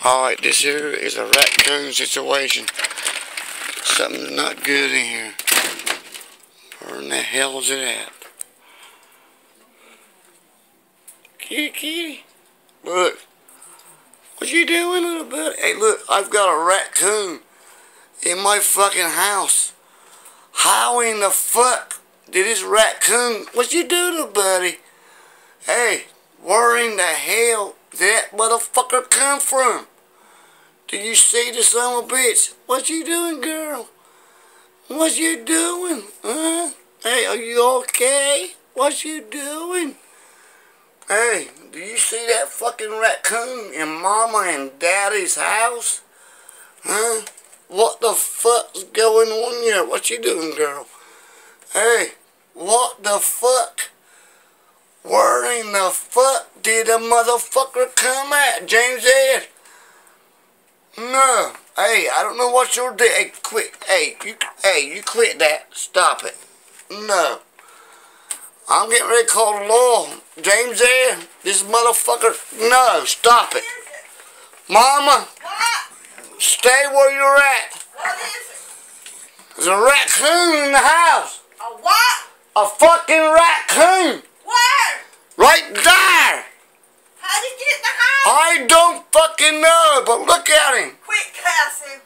Alright, this here is a raccoon situation. Something's not good in here. Where in the hell is it at? Kitty, kitty. Look. What you doing, little buddy? Hey, look, I've got a raccoon in my fucking house. How in the fuck did this raccoon... What you do, little buddy? Hey, where in the hell that motherfucker come from? Do you see the son of a bitch? What you doing, girl? What you doing? Huh? Hey, are you okay? What you doing? Hey, do you see that fucking raccoon in mama and daddy's house? Huh? What the fuck's going on here? What you doing, girl? Hey, what the fuck? Where in the fuck did the motherfucker come at, James Ed? No. Hey, I don't know what you're doing. Hey, quit. Hey, you, hey, you quit that. Stop it. No. I'm getting ready to call the law. James there, this motherfucker. No, stop it. Mama, What? stay where you're at. What is it? There's a raccoon in the house. A what? A fucking raccoon. Right there. How did you get in the house? I don't fucking know, but look at him. Quick, Cassie.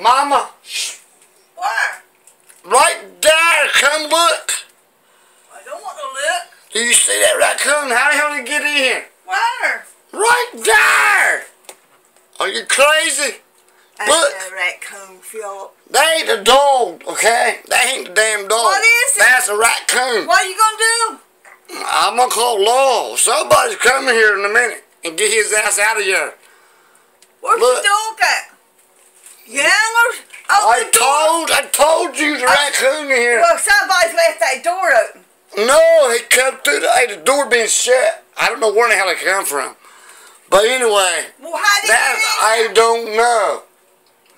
Mama, shh. Where? right there. Come look. I don't want to look. Do you see that raccoon? How the hell did he get in here? Where? Right there. Are you crazy? Look. That's a raccoon, Phillip. That ain't a dog, okay? That ain't the damn dog. What is it? That's a raccoon. What are you going to do? I'm gonna call law. Somebody's coming here in a minute and get his ass out of here. Where's Look. the dog at? Open I told, I told you the raccoon in here. Well, somebody's left that door open. No, he come through the, hey, the door being shut. I don't know where the hell it come from. But anyway, Well, how did that you I don't know.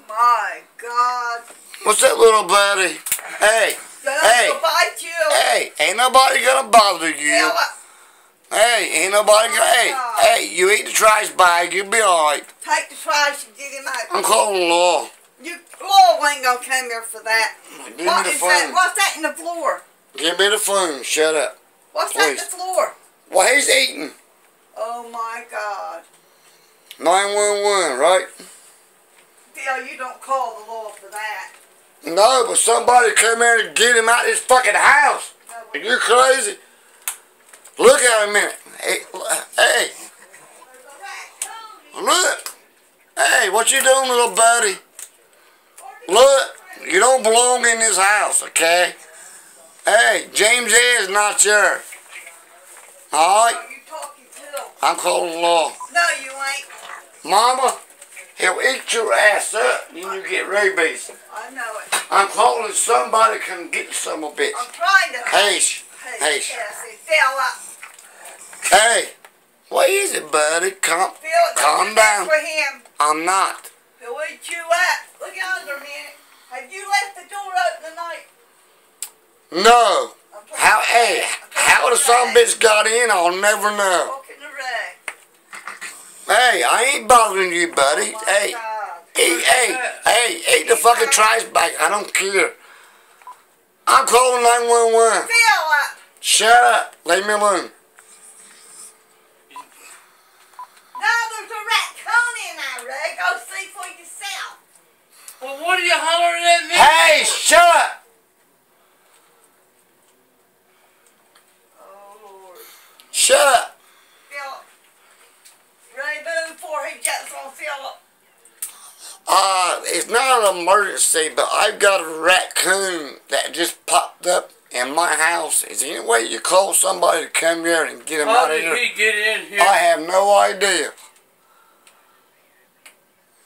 My God. What's that little buddy? Hey, Hey. bite you. hey, ain't nobody gonna bother you. Phillip. Hey, ain't nobody gonna, hey, hey, you eat the trash bag, you'll be alright. Take the trash and get him out. I'm calling the law. You, Law ain't gonna come here for that. Give What me the is that? What's that in the floor? Give me the phone. Shut up. What's that in the floor? Well, he's eating. Oh my God. 911, right? Bill, you don't call the law for that. No, but somebody come here and get him out of this fucking house. Are you crazy? Look at him a minute. Hey, hey, a look. Hey, what you doing, little buddy? Look, you don't belong in this house, okay? Hey, James is not here. All right? Are you talking to him? I'm calling the law. No, you ain't. Mama, he'll eat your ass up and you get rabies. I know it. I'm calling somebody come get some of bitch. I'm trying to. Hey, Hey, hey, sh- Cassie, Phillip. hey, what is it, buddy? Calm, Phillip, calm down. with him. I'm not. He'll eat you up. Look yonder a minute. Have you left the door open tonight? No. How, hey, how the some bitch got in, I'll never know. Talking to Ray. Hey, I ain't bothering you, buddy. Oh my Hey, God. eat, hey, hey, eat the fucking trash bag. I don't care. I'm calling 911. Shut up. Leave me alone. No, there's a raccoon in there, Ray. Go see for yourself. Well, what are you hollering at me? Hey, shut up. Oh, Lord. Shut up. Phillip. Ray, move before he gets on Phillip. Uh, it's not an emergency, but I've got a raccoon that just popped up in my house. Is there any way you call somebody to come here and get him How out of here? How did here? he get in here? I have no idea.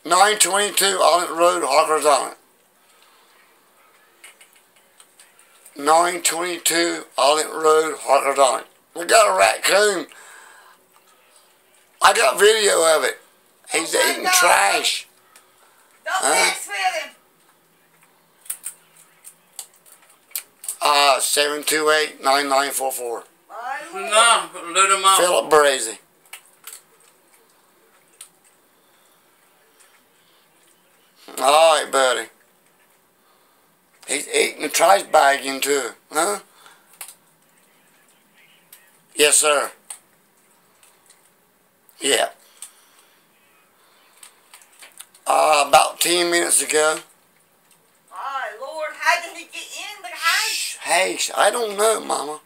922 Olive Road, Hawkers on it. 922 Olive Road, Hawkers on it. We got a raccoon. I got video of it. He's Oh eating God. trash. Mess with him. Uh, 728-9944. My No, let him out. Phillip Brazie. All right, buddy. He's eating the trash bag in too, huh? Yes, sir. Yeah. Uh, about 10 minutes ago. Oh, Lord, how did he get in the house? Hey, I don't know, Mama.